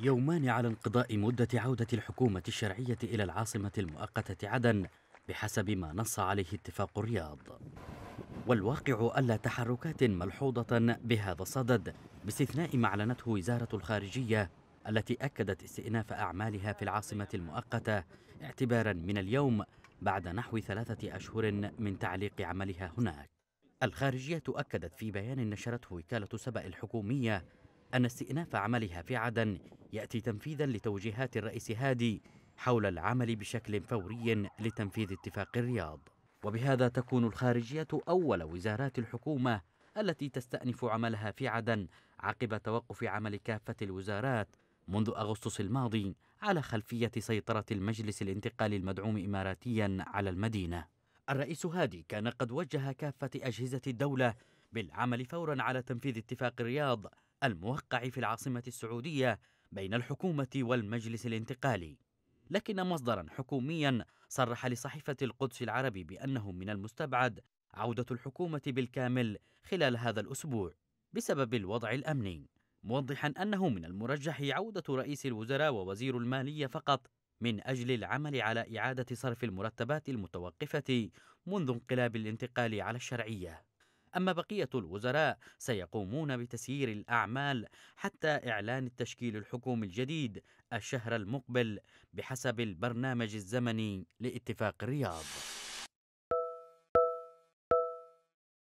يومان على انقضاء مدة عودة الحكومة الشرعية إلى العاصمة المؤقتة عدن بحسب ما نص عليه اتفاق الرياض. والواقع ألا تحركات ملحوظة بهذا الصدد باستثناء ما أعلنته وزارة الخارجية التي أكدت استئناف أعمالها في العاصمة المؤقتة اعتبارا من اليوم بعد نحو ثلاثة أشهر من تعليق عملها هناك. الخارجية أكدت في بيان نشرته وكالة سبأ الحكومية أن استئناف عملها في عدن يأتي تنفيذا لتوجيهات الرئيس هادي حول العمل بشكل فوري لتنفيذ اتفاق الرياض. وبهذا تكون الخارجية أول وزارات الحكومة التي تستأنف عملها في عدن عقب توقف عمل كافة الوزارات منذ أغسطس الماضي على خلفية سيطرة المجلس الانتقالي المدعوم إماراتيا على المدينة. الرئيس هادي كان قد وجه كافة أجهزة الدولة بالعمل فورا على تنفيذ اتفاق الرياض الموقع في العاصمة السعودية بين الحكومة والمجلس الانتقالي لكن مصدرا حكوميا صرح لصحيفة القدس العربي بأنه من المستبعد عودة الحكومة بالكامل خلال هذا الأسبوع بسبب الوضع الأمني موضحا أنه من المرجح عودة رئيس الوزراء ووزير المالية فقط من أجل العمل على إعادة صرف المرتبات المتوقفة منذ انقلاب الانتقال على الشرعية. أما بقية الوزراء سيقومون بتسيير الأعمال حتى إعلان التشكيل الحكومي الجديد الشهر المقبل بحسب البرنامج الزمني لاتفاق الرياض.